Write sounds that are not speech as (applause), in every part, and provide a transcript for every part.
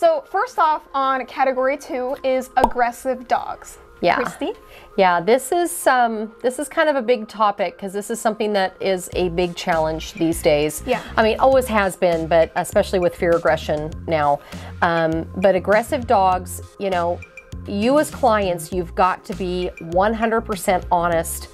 So first off, on category two is aggressive dogs. Yeah. Christy? Yeah, this is um, this is kind of a big topic because this is something that is a big challenge these days. Yeah. I mean, always has been, but especially with fear aggression now. Um, but aggressive dogs, you know, you as clients, you've got to be 100% honest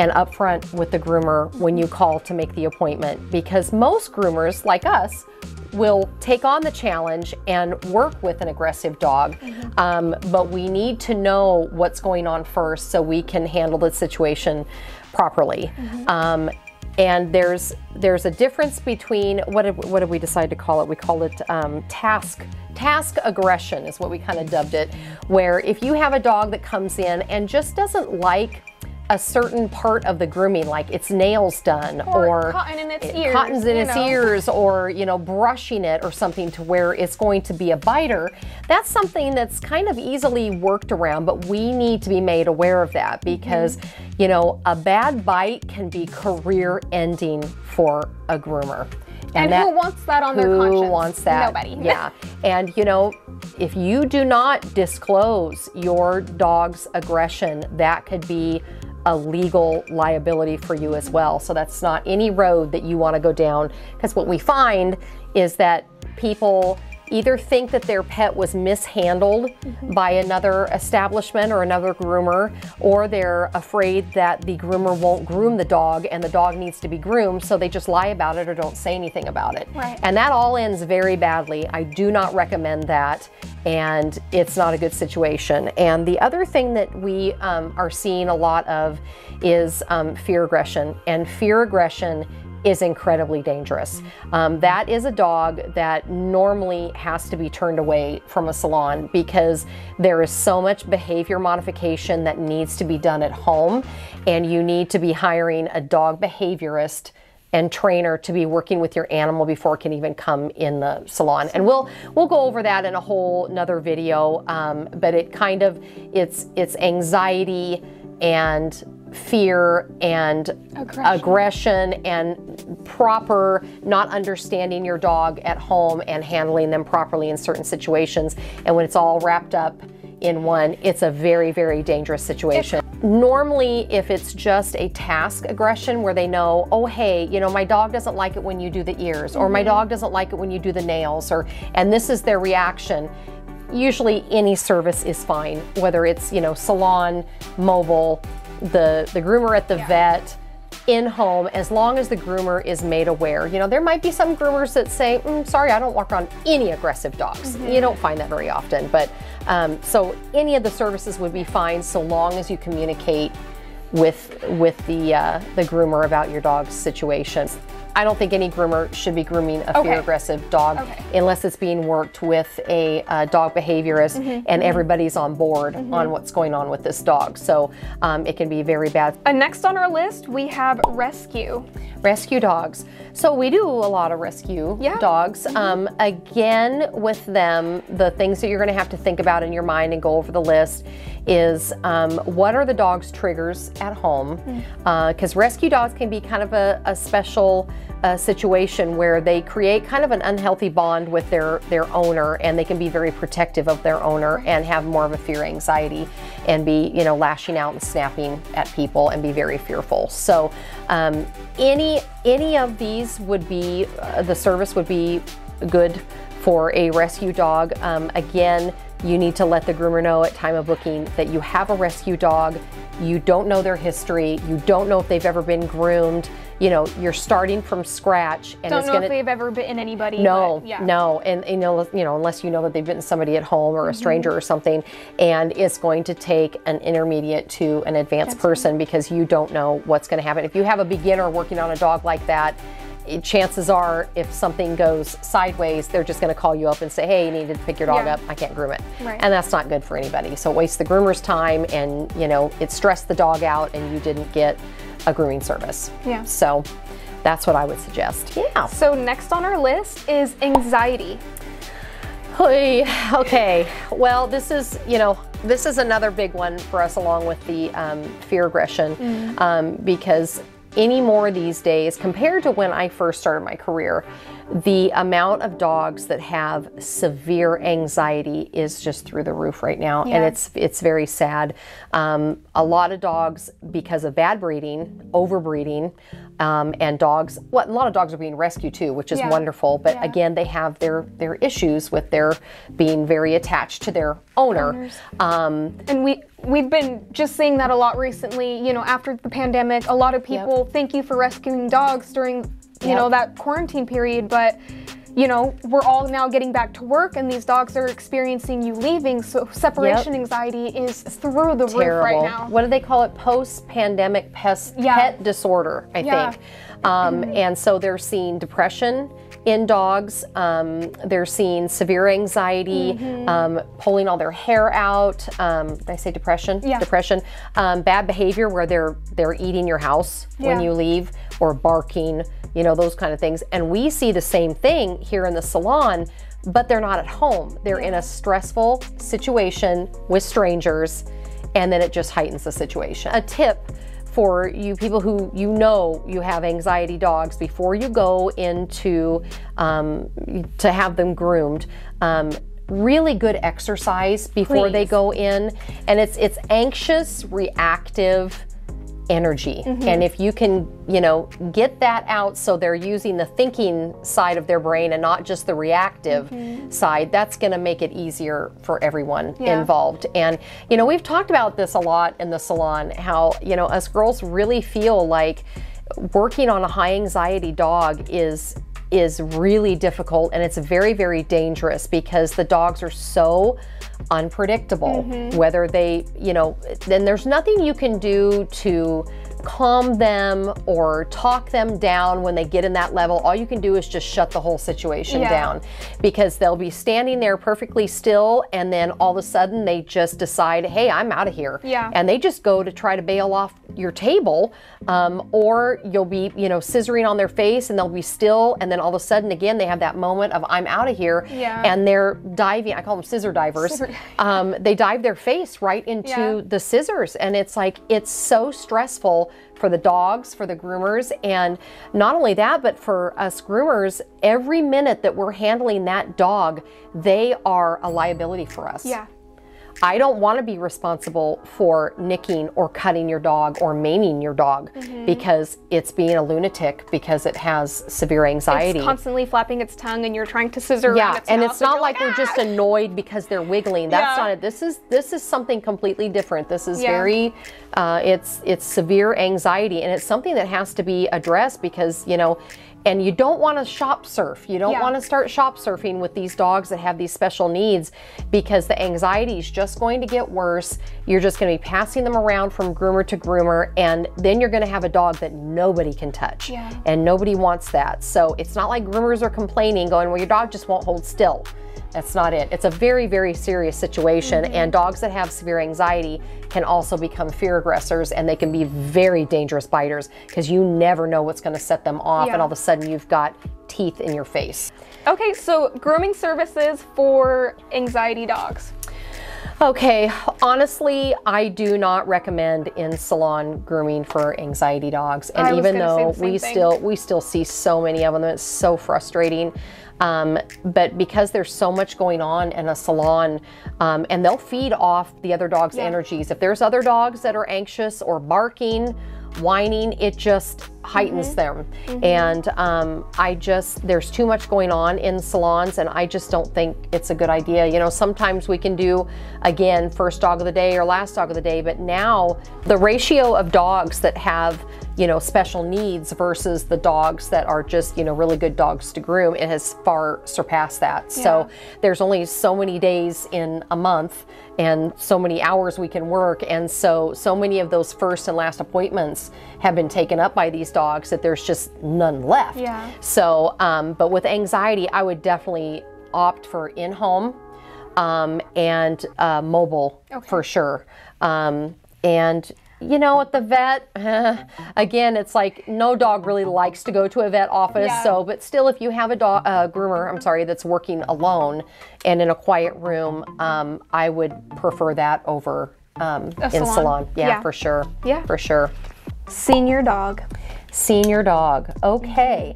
and upfront with the groomer when you call to make the appointment because most groomers, like us, will take on the challenge and work with an aggressive dog. Um, but we need to know what's going on first so we can handle the situation properly. Um, and there's there's a difference between what did, what did we decide to call it? We call it um, task task aggression is what we kind of dubbed it. Where if you have a dog that comes in and just doesn't like a certain part of the grooming, like its nails done, Or cotton in its ears, cottons in its know. ears, or you know, brushing it or something to where it's going to be a biter. That's something that's kind of easily worked around, but we need to be made aware of that because, Mm-hmm. you know, a bad bite can be career-ending for a groomer. And, that- who wants that on their conscience? who wants that? Nobody. (laughs) Yeah. And you know, if you do not disclose your dog's aggression, that could be a legal liability for you as well. So that's not any road that you want to go down because what we find is that people either think that their pet was mishandled by another establishment or another groomer, or they're afraid that the groomer won't groom the dog and the dog needs to be groomed, so they just lie about it or don't say anything about it. Right. And that all ends very badly. I do not recommend that, and it's not a good situation. And the other thing that we um, are seeing a lot of is um, fear aggression, and fear aggression is incredibly dangerous. Um, that is a dog that normally has to be turned away from a salon because there is so much behavior modification that needs to be done at home, and you need to be hiring a dog behaviorist and trainer to be working with your animal before it can even come in the salon. And we'll we'll go over that in a whole another video. Um, but it kind of it's it's anxiety and fear and Aggression. aggression and proper not understanding your dog at home and handling them properly in certain situations. And when it's all wrapped up in one, it's a very, very dangerous situation. Normally, if it's just a task aggression where they know, oh, hey, you know, my dog doesn't like it when you do the ears, or my mm-hmm. dog doesn't like it when you do the nails, or, and this is their reaction. Usually, any service is fine, whether it's, you know, salon, mobile, the, the groomer at the vet, in home as long as the groomer is made aware. You know, there might be some groomers that say, mm, sorry, I don't work on any aggressive dogs. You don't find that very often. But um, so any of the services would be fine so long as you communicate with with the uh, the groomer about your dog's situation. I don't think any groomer should be grooming a fear aggressive dog Okay. unless it's being worked with a uh, dog behaviorist Mm-hmm. and everybody's on board on what's going on with this dog. So um, it can be very bad. And next on our list, we have rescue. Rescue dogs. So we do a lot of rescue Yeah. dogs. Um, again, with them, the things that you're going to have to think about in your mind and go over the list is um, what are the dog's triggers at home? Because rescue dogs can be kind of a, a special uh, situation where they create kind of an unhealthy bond with their their owner, and they can be very protective of their owner and have more of a fear anxiety, and be you know lashing out and snapping at people and be very fearful. So um, any any of these would be uh, the service would be good for a rescue dog. Um, again, you need to let the groomer know at time of booking that you have a rescue dog. You don't know their history. You don't know if they've ever been groomed. You know, you're starting from scratch, and Don't it's know going if they've ever bitten anybody. no, yeah. no, and you know, you know, unless you know that they've bitten somebody at home or a mm-hmm. stranger or something, and it's going to take an intermediate to an advanced person because you don't know what's going to happen. If you have a beginner working on a dog like that, chances are, if something goes sideways, they're just going to call you up and say, "Hey, you need to pick your dog Yeah. up. I can't groom it," Right. and that's not good for anybody. So it wastes the groomer's time, and you know, it stressed the dog out, and you didn't get a grooming service. Yeah. So that's what I would suggest. Yeah. So next on our list is anxiety. Okay, well, this is, you know, this is another big one for us along with the um, fear aggression um, because any more these days, compared to when I first started my career, the amount of dogs that have severe anxiety is just through the roof right now, and it's it's very sad. Um, a lot of dogs, because of bad breeding, overbreeding, um, and dogs. What a lot of dogs are being rescued too, which is Yeah. wonderful. But Yeah. again, they have their their issues with their being very attached to their owner. Um, And we we've been just seeing that a lot recently. You know, after the pandemic, a lot of people thank you for rescuing dogs during you know that quarantine period, but. You know, we're all now getting back to work, and these dogs are experiencing you leaving. So separation anxiety is through the roof right now. What do they call it? Post pandemic pest Yeah. pet disorder, I Yeah. Mm-hmm. think. Um, And so they're seeing depression in dogs. Um, they're seeing severe anxiety, Mm-hmm. um, pulling all their hair out. Um, did I say depression? Yeah. Depression. Um, bad behavior where they're they're eating your house when you leave or barking. You know those kind of things. And we see the same thing here in the salon. But they're not at home. They're in a stressful situation with strangers and then it just heightens the situation. A tip for you people who you know you have anxiety dogs before you go into um, to have them groomed. Um, really good exercise before they go in, and it's it's anxious, reactive energy. Mm-hmm. And if you can, you know, get that out so they're using the thinking side of their brain and not just the reactive mm-hmm. side, that's going to make it easier for everyone Yeah. involved. And, you know, we've talked about this a lot in the salon how, you know, us girls really feel like working on a high anxiety dog is is really difficult and it's very very dangerous because the dogs are so unpredictable whether they you know then there's nothing you can do to calm them or talk them down when they get in that level all you can do is just shut the whole situation Yeah. down because they'll be standing there perfectly still and then all of a sudden they just decide hey i'm out of here Yeah. and they just go to try to bail off your table um, or you'll be you know scissoring on their face and they'll be still and then all of a sudden again they have that moment of i'm out of here Yeah. and they're diving i call them scissor divers Scissor- um, they dive their face right into Yeah. the scissors and it's like it's so stressful for the dogs for the groomers and not only that but for us groomers every minute that we're handling that dog they are a liability for us Yeah. I don't want to be responsible for nicking or cutting your dog or maiming your dog Mm-hmm. because it's being a lunatic because it has severe anxiety. It's constantly flapping its tongue, and you're trying to scissor yeah, its and it's not you're like they're just annoyed because they're wiggling. That's Yeah. not it. This is this is something completely different. This is Yeah. very uh, it's it's severe anxiety and it's something that has to be addressed because you know and you don't want to shop surf. You don't Yeah. want to start shop surfing with these dogs that have these special needs because the anxiety is just going to get worse. You're just going to be passing them around from groomer to groomer and then you're going to have a dog that nobody can touch. Yeah. And nobody wants that. So it's not like groomers are complaining going, "Well, your dog just won't hold still." That's not it. It's a very, very serious situation, Mm-hmm. and dogs that have severe anxiety can also become fear aggressors and they can be very dangerous biters because you never know what's going to set them off, Yeah. and all of a sudden you've got teeth in your face. Okay, so grooming services for anxiety dogs. Okay, honestly, I do not recommend in salon grooming for anxiety dogs. And even though we thing. still we still see so many of them, it's so frustrating. Um, but because there's so much going on in a salon, um, and they'll feed off the other dog's energies. If there's other dogs that are anxious or barking, whining, it just heightens them. And um, I just, there's too much going on in salons, and I just don't think it's a good idea. You know, sometimes we can do, again, first dog of the day or last dog of the day, but now the ratio of dogs that have, you know, special needs versus the dogs that are just, you know, really good dogs to groom, it has far surpassed that. So there's only so many days in a month and so many hours we can work. And so, so many of those first and last appointments have been taken up by these dogs that there's just none left. Yeah. So, um, but with anxiety, I would definitely opt for in home um, and uh, mobile for sure. Um, and you know, at the vet, (laughs) again, it's like no dog really likes to go to a vet office. Yeah. So, but still, if you have a dog, uh, groomer, I'm sorry, that's working alone and in a quiet room, um, I would prefer that over um, in salon. salon. Yeah, Yeah. for sure. Yeah. for sure. Senior dog. Senior dog. Okay.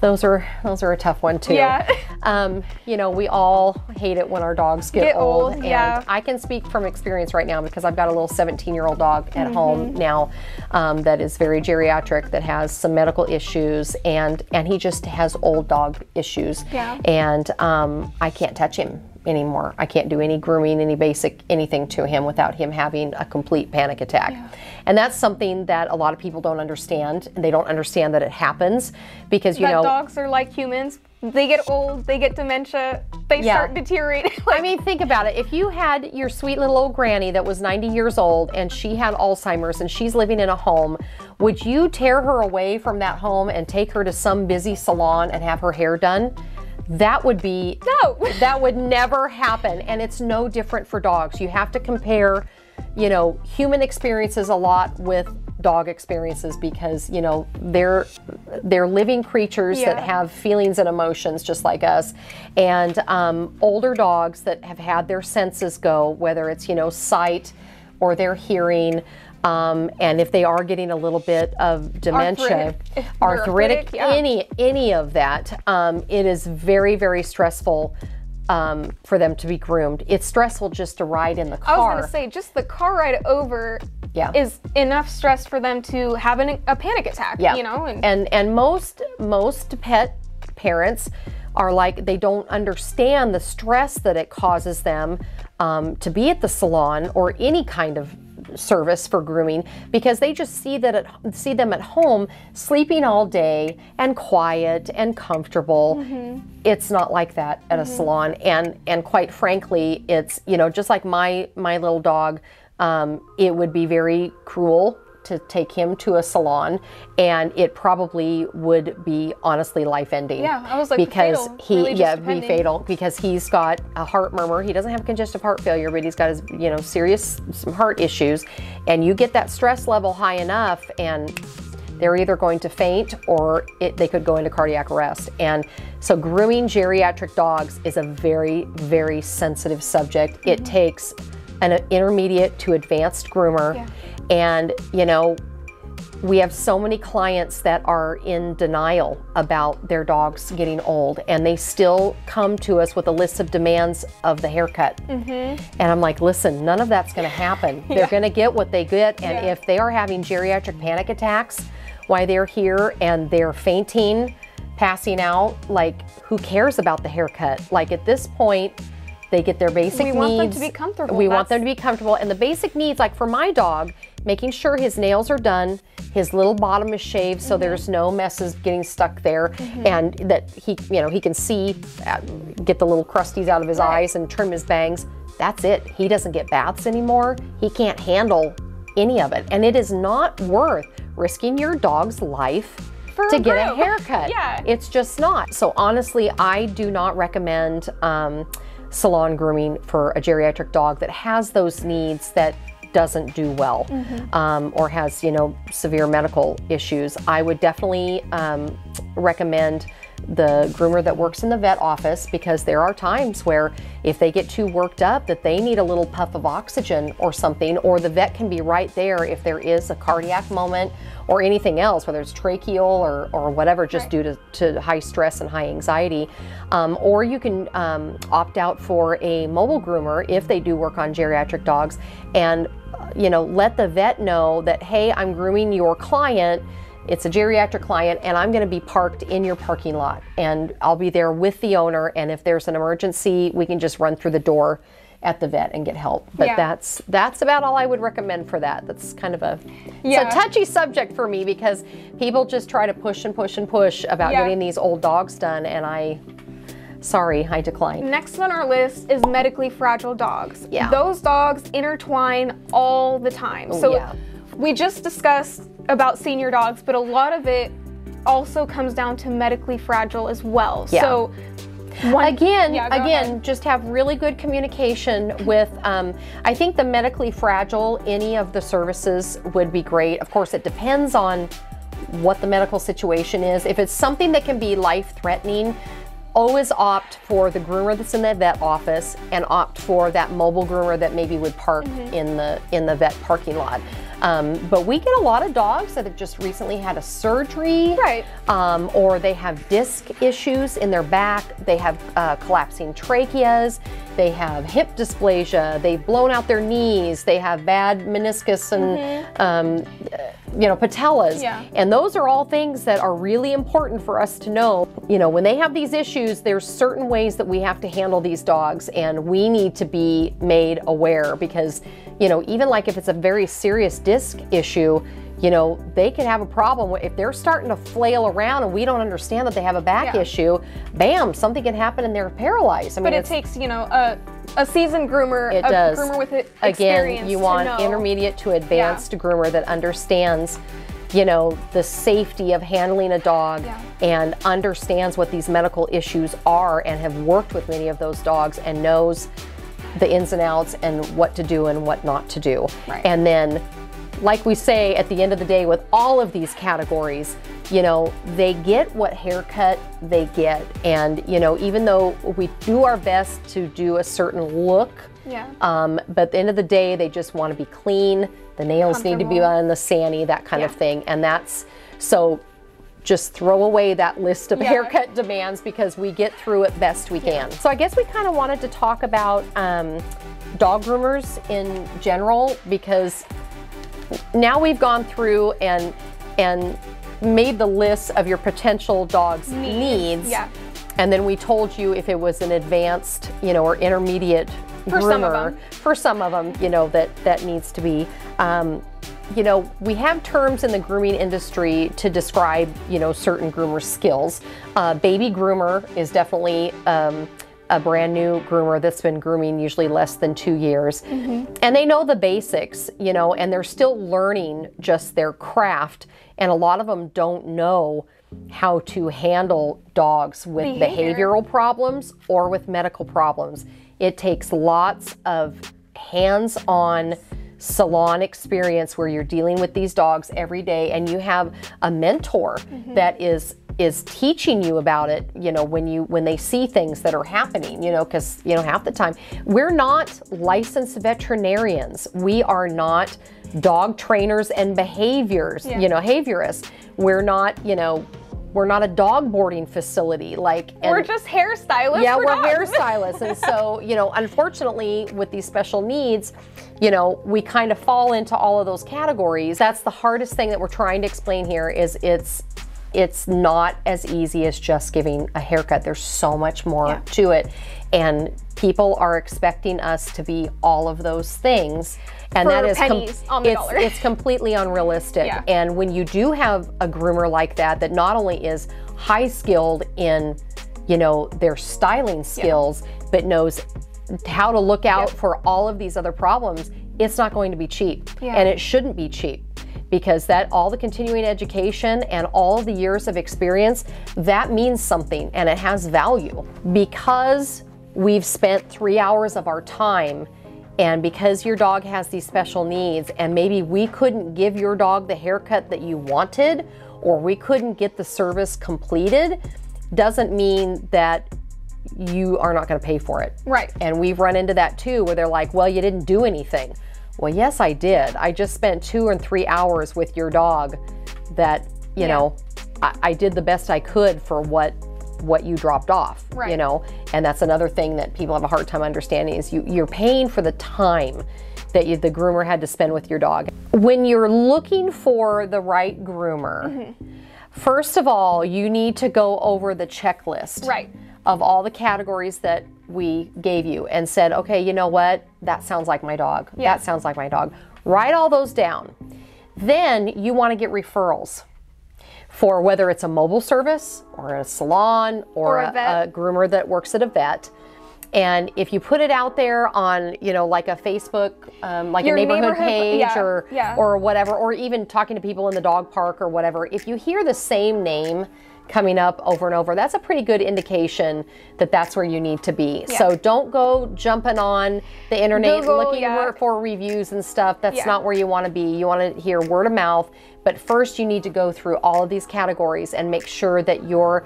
those are those are a tough one too. Yeah. Um, you know, we all hate it when our dogs get, Get old, old, yeah. and I can speak from experience right now because I've got a little 17-year-old dog at home Mm-hmm. now um, that is very geriatric, that has some medical issues, and and he just has old dog issues. Yeah. And um, I can't touch him anymore. I can't do any grooming, any basic anything to him without him having a complete panic attack. And that's something that a lot of people don't understand. And they don't understand that it happens because you that know dogs are like humans. They get old, they get dementia, they Yeah. start deteriorating. (laughs) I mean, think about it. If you had your sweet little old granny that was 90 years old and she had Alzheimer's and she's living in a home, would you tear her away from that home and take her to some busy salon and have her hair done? That would be No. (laughs) That would never happen. And it's no different for dogs. You have to compare, you know, human experiences a lot with dog experiences because, you know, they're they're living creatures that have feelings and emotions just like us. And um, older dogs that have had their senses go, whether it's, you know, sight or their hearing, um, and if they are getting a little bit of dementia, Arthritic. Arthritic, yeah. any any of that, um, it is very very stressful um, for them to be groomed. It's stressful just to ride in the car. I was gonna say, just the car ride over Yeah. is enough stress for them to have an, a panic attack. Yeah. You know, and, and and most most pet parents are like they don't understand the stress that it causes them um, to be at the salon or any kind of service for grooming because they just see that at, see them at home sleeping all day and quiet and comfortable. It's not like that at a salon. And and quite frankly it's you know just like my my little dog um, it would be very cruel to take him to a salon and it probably would be honestly life ending Yeah, I was like, because fatal, he really yeah be fatal. Because he's got a heart murmur. He doesn't have congestive heart failure but he's got his you know serious some heart issues. And you get that stress level high enough and they're either going to faint or it, they could go into cardiac arrest. And so, grooming geriatric dogs is a very, very sensitive subject. It mm-hmm. takes an intermediate to advanced groomer. Yeah. And, you know, we have so many clients that are in denial about their dogs getting old and they still come to us with a list of demands of the haircut mm-hmm. and i'm like listen none of that's going to happen (laughs) they're going to get what they get and Yeah. if they are having geriatric panic attacks while they're here and they're fainting passing out like who cares about the haircut like at this point they get their basic needs. We needs want them to be comfortable. we want them to be comfortable and the basic needs like for my dog making sure his nails are done his little bottom is shaved so there's no messes getting stuck there and that he you know he can see uh, get the little crusties out of his Right. eyes and trim his bangs that's it he doesn't get baths anymore he can't handle any of it and it is not worth risking your dog's life to get a haircut Yeah. it's just not. So honestly, I do not recommend um, salon grooming for a geriatric dog that has those needs that doesn't do well um, or has you know severe medical issues. I would definitely um, recommend the groomer that works in the vet office because there are times where if they get too worked up that they need a little puff of oxygen or something or the vet can be right there if there is a cardiac moment or anything else whether it's tracheal or, or whatever just due to, to high stress and high anxiety. Um, or you can um, opt out for a mobile groomer if they do work on geriatric dogs and uh, you know let the vet know that hey i'm grooming your client it's a geriatric client, and I'm going to be parked in your parking lot, and I'll be there with the owner. And if there's an emergency, we can just run through the door at the vet and get help. But Yeah. that's that's about all I would recommend for that. That's kind of a Yeah. it's a touchy subject for me because people just try to push and push and push about Yeah. getting these old dogs done, and I, sorry, I decline. Next on our list is medically fragile dogs. Yeah. Those dogs intertwine all the time. Oh, so yeah. We just discussed about senior dogs, but a lot of it also comes down to medically fragile as well. Yeah. So one, again Yeah, again ahead. just have really good communication with um, i think the medically fragile any of the services would be great of course it depends on what the medical situation is if it's something that can be life threatening always opt for the groomer that's in the vet office and opt for that mobile groomer that maybe would park Mm-hmm. in the in the vet parking lot Um, but we get a lot of dogs that have just recently had a surgery, Right. Um, or they have disc issues in their back. They have uh, collapsing tracheas. They have hip dysplasia. They've blown out their knees. They have bad meniscus and um, you know patellas. Yeah. And those are all things that are really important for us to know. You know, when they have these issues, there's certain ways that we have to handle these dogs, and we need to be made aware because, you know, even like if it's a very serious disc issue, you know, they could have a problem if they're starting to flail around and we don't understand that they have a back Yeah. issue. Bam, something can happen and they're paralyzed. I mean, But it takes, you know, a, a seasoned groomer, it a does. groomer with it Again, experience you want intermediate to advanced groomer that understands, you know, the safety of handling a dog Yeah. and understands what these medical issues are and have worked with many of those dogs and knows the ins and outs and what to do and what not to do. Right. And then like we say at the end of the day with all of these categories, you know, they get what haircut they get. And, you know, even though we do our best to do a certain look, Yeah. um, but at the end of the day, they just want to be clean. The nails need to be on the sani, that kind of thing. And that's so just throw away that list of Yeah. haircut demands because we get through it best we can. So I guess we kind of wanted to talk about um, dog groomers in general because now we've gone through and and made the list of your potential dog's needs. yeah. And then we told you if it was an advanced, you know, or intermediate For groomer. some of 'em. For some of them, you know, that that needs to be. Um, you know, we have terms in the grooming industry to describe, you know, certain groomer skills. Uh, baby groomer is definitely um, a brand new groomer that's been grooming usually less than two years. Mm-hmm. And they know the basics, you know, and they're still learning just their craft. And a lot of them don't know how to handle dogs with Behavior. behavioral problems or with medical problems. It takes lots of hands on salon experience where you're dealing with these dogs every day and you have a mentor mm-hmm. that is is teaching you about it you know when you when they see things that are happening you know because you know half the time we're not licensed veterinarians we are not dog trainers and behaviors Yeah. you know behaviorists we're not you know we're not a dog boarding facility like and We're just hairstylists. yeah, we're dogs. (laughs) hairstylists. and so, you know, unfortunately, with these special needs, you know, we kind of fall into all of those categories. That's the hardest thing that we're trying to explain here is it's it's not as easy as just giving a haircut. There's so much more Yeah. to it. And people are expecting us to be all of those things. And For that is pennies on the it's, dollar. it's completely unrealistic. Yeah. And when you do have a groomer like that, that not only is high skilled in, you know, their styling skills, but knows how to look out Yep. for all of these other problems, it's not going to be cheap. Yeah. And it shouldn't be cheap because that all the continuing education and all the years of experience, that means something and it has value. Because we've spent three hours of our time and because your dog has these special needs, and maybe we couldn't give your dog the haircut that you wanted, or we couldn't get the service completed, doesn't mean that you are not going to pay for it. Right. And we've run into that too, where they're like, well, you didn't do anything. Well, yes, I did. I just spent two and three hours with your dog that, you Yeah. know, I, I did the best I could for what what you dropped off you know and that's another thing that people have a hard time understanding is you you're paying for the time that you, the groomer had to spend with your dog when you're looking for the right groomer mm-hmm. first of all you need to go over the checklist Right. Of all the categories that we gave you and said, okay, you know what? That sounds like my dog. Yeah. That sounds like my dog. Write all those down. Then you want to get referrals for whether it's a mobile service or a salon or, Or a a, a groomer that works at a vet. And if you put it out there on, you know, like a Facebook, um, like Your a neighborhood, neighborhood- page yeah, or yeah. or whatever, or even talking to people in the dog park or whatever, if you hear the same name coming up over and over, that's a pretty good indication that that's where you need to be. So don't go jumping on the internet Google, looking yeah. for reviews and stuff. That's Yeah. not where you want to be. You want to hear word of mouth. But first, you need to go through all of these categories and make sure that you're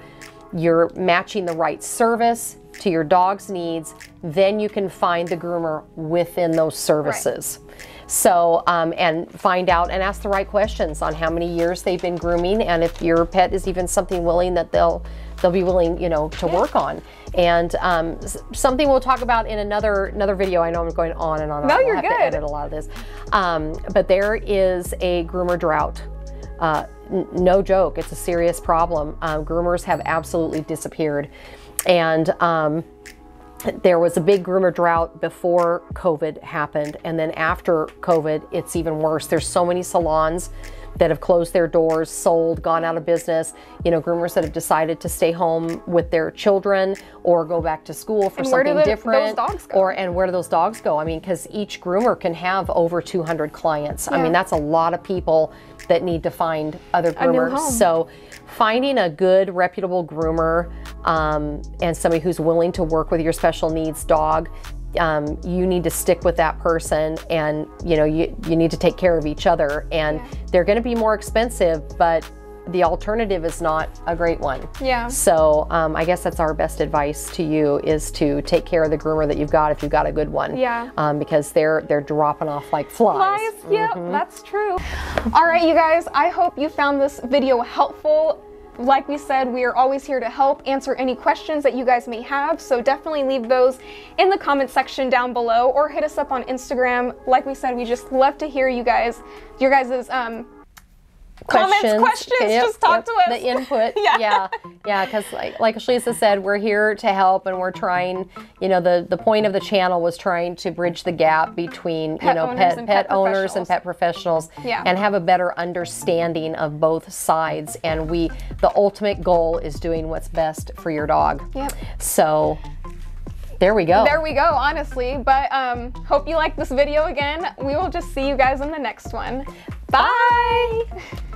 you're matching the right service to your dog's needs. Then you can find the groomer within those services. So, um, and find out and ask the right questions on how many years they've been grooming and if your pet is even something willing that they'll they'll be willing, you know, to work on. And um, something we'll talk about in another another video. I know I'm going on and on. No, you're good. Edit a lot of this, um, but there is a groomer drought. Uh, n- no joke, it's a serious problem. Um, groomers have absolutely disappeared, and um, there was a big groomer drought before COVID happened, and then after COVID, it's even worse. There's so many salons that have closed their doors, sold, gone out of business. You know, groomers that have decided to stay home with their children or go back to school for And where do something the- different. those dogs go? Or and where do those dogs go? I mean, because each groomer can have over 200 clients. I mean, that's a lot of people that need to find other groomers. So finding a good, reputable groomer um, and somebody who's willing to work with your special needs dog. Um, you need to stick with that person and you know you, you need to take care of each other and they're going to be more expensive but the alternative is not a great one Yeah. so um, i guess that's our best advice to you is to take care of the groomer that you've got if you've got a good one Yeah. um, because they're they're dropping off like flies, Flies, yep, that's true. All right, you guys, I hope you found this video helpful. Like we said, we are always here to help answer any questions that you guys may have. So definitely leave those in the comment section down below or hit us up on Instagram. Like we said, we just love to hear you guys, your guys' um, comments, questions. Yep, just talk yep, to us. The input. (laughs) Yeah. yeah. Yeah. Because like like Shalisa said, we're here to help and we're trying, you know, the, the point of the channel was trying to bridge the gap between, you know, pet pet, pet owners and pet professionals Yeah. and have a better understanding of both sides. And we the ultimate goal is doing what's best for your dog. Yep. So there we go. There we go, honestly. But um, hope you like this video again. We will just see you guys in the next one. Bye. (laughs)